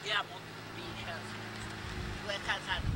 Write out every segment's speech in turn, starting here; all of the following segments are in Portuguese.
pegamos bichas have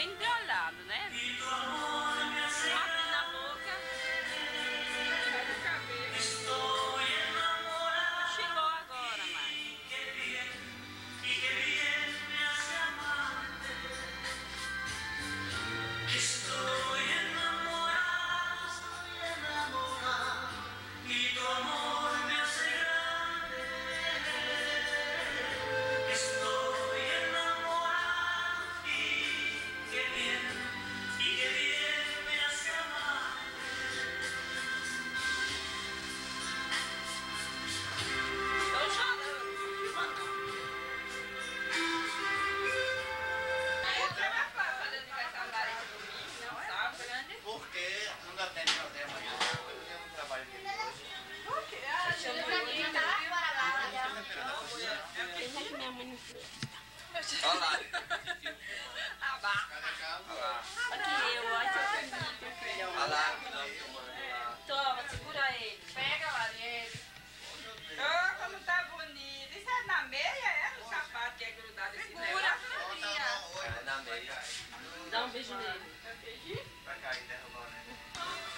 Señor. Dá um beijo nele. Pra cair, derrubar, né?